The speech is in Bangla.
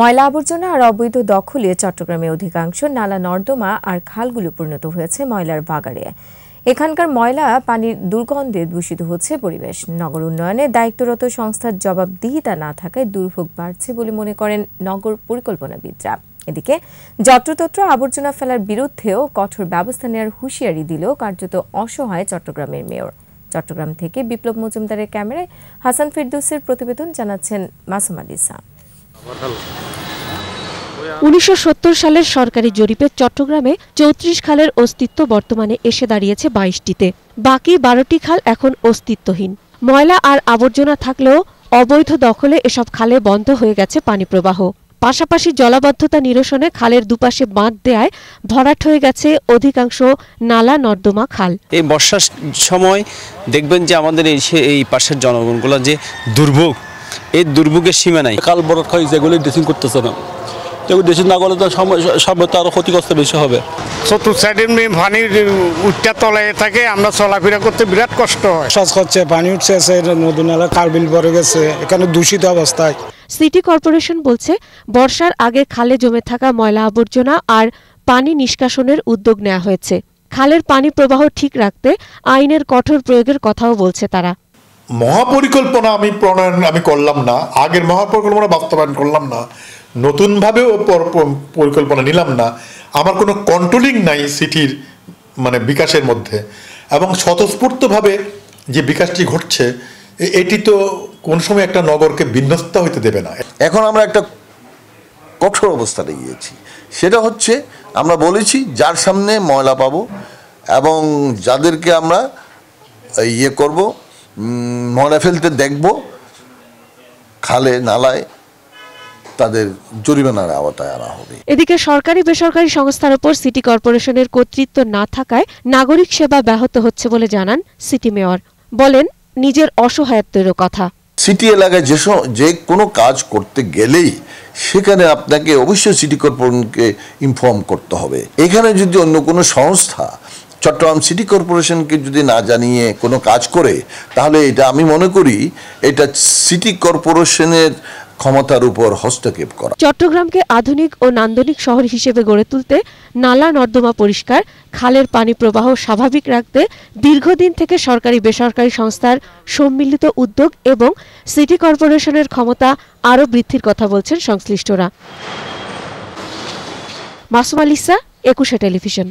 ময়লা আবর্জনা আর অবৈধ দখলে চট্টগ্রামে অধিকাংশ নালা নর্দমা আর খালগুলো পরিণত হয়েছে ময়লার বাগারে এখানকার ময়লা পানির দুর্গন্ধে দূষিত হচ্ছে পরিবেশ। নগর উন্নয়নে দায়িত্বরত সংস্থার জবাবদিহিতা না থাকায় দুর্ভোগ বাড়ছে বলে মনে করেন নগর পরিকল্পনাবিদরা। এদিকে যত্রতত্র আবর্জনা ফেলার বিরুদ্ধেও কঠোর ব্যবস্থা নেওয়ার হুঁশিয়ারি দিলেও কার্যত অসহায় চট্টগ্রামের মেয়র। চট্টগ্রাম থেকে বিপ্লব মজুমদারের ক্যামেরায় হাসান ফিরদৌসের প্রতিবেদন জানাচ্ছেন মাসুম আলিসা উনিশশো সালের সরকারি জরিপে চট্টগ্রামে চৌত্রিশ খালের অস্তিত্ব বর্তমানে এসে দাঁড়িয়েছে বাইশটিতে। বাকি বারোটি খাল এখন অস্তিত্বহীন। ময়লা আর আবর্জনা থাকলেও অবৈধ দখলে এসব খালে বন্ধ হয়ে গেছে পানি প্রবাহ। পাশাপাশি জলাবদ্ধতা নিরসনে খালের দুপাশে বাঁধ দেয়ায় ভরাট হয়ে গেছে অধিকাংশ নালা নর্দমা খাল। এই বর্ষার সময় দেখবেন যে আমাদের এই পাশের জনগণগুলো যে দুর্ভোগ এই দুর্ভোগের সীমা নাই। কাল বরফ হয় যেগুলি ড্রেসিং করতেছে না। ড্রেসিং না করলে তো সামনে তো আরও ক্ষতিগ্রস্ত বেশি হবে। চতুর্থ পানির উঠটা তলায় থাকে আমরা চলাফেরা করতে বিরাট কষ্ট হয়। শ্বাস হচ্ছে পানি উঠছে নদী নালা কার্বিল ভরে গেছে এখানে দূষিত অবস্থায়। সিটি কর্পোরেশন বলছে বর্ষার আগে খালে জমে থাকা ময়লা আবর্জনা আর পানি নিষ্কাশনের উদ্যোগ নেওয়া হয়েছে। খালের পানি প্রবাহ ঠিক রাখতে আইনের কঠোর প্রয়োগের কথাও বলছে তারা। মহাপরিকল্পনা আমি প্রণয়ন আমি করলাম না। আগের মহাপরিকল্পনা বাস্তবায়ন করলাম না। নতুনভাবেও পর- পরিকল্পনা নিলাম না। আমার কোনো কন্ট্রোলিং নাই সিটির মানে বিকাশের মধ্যে। এবং স্বতঃস্ফূর্তভাবে যে বিকাশটি ঘটছে এটি তো কোন সময় একটা নগরকে বিন্যস্ত হইতে দেবে না। এখন আমরা একটা কঠোর অবস্থানে গিয়েছি। সেটা হচ্ছে, আমরা বলেছি যার সামনে ময়লা পাবো এবং যাদেরকে আমরা ইয়ে করব ময়লা ফেলতে দেখব, খালে, নালায় তাদের জরিমানার আওতায় আনা হবে। এদিকে সরকারি বেসরকারি সংস্থার ওপর সিটি কর্পোরেশনের কর্তৃত্ব না থাকায় নাগরিক সেবা ব্যাহত হচ্ছে বলে জানান সিটি মেয়র। বলেন নিজের অসহায়ত্বেরও কথা। সিটি এলাকায় যে স- যে কোনো কাজ করতে গেলেই সেখানে আপনাকে অবশ্যই সিটি কর্পোরেশনকে ইনফর্ম করতে হবে। এখানে যদি অন্য কোনো সংস্থা চট্টগ্রাম সিটি কর্পোরেশনকে যদি না জানিয়ে কোনো কাজ করে তাহলে এটা আমি মনে করি এটা সিটি কর্পোরেশনের ক্ষমতার উপর হস্তক্ষেপ করা। চট্টগ্রামকে আধুনিক ও নান্দনিক শহর হিসেবে গড়ে তুলতে নালা নর্দমা পরিষ্কার, খালের পানি প্রবাহ স্বাভাবিক রাখতে দীর্ঘদিন থেকে সরকারি বেসরকারি সংস্থার সম্মিলিত উদ্যোগ এবং সিটি কর্পোরেশনের ক্ষমতা আরও বৃদ্ধির কথা বলছেন সংশ্লিষ্টরা। মাসুম আলিসা একুশে টেলিভিশন।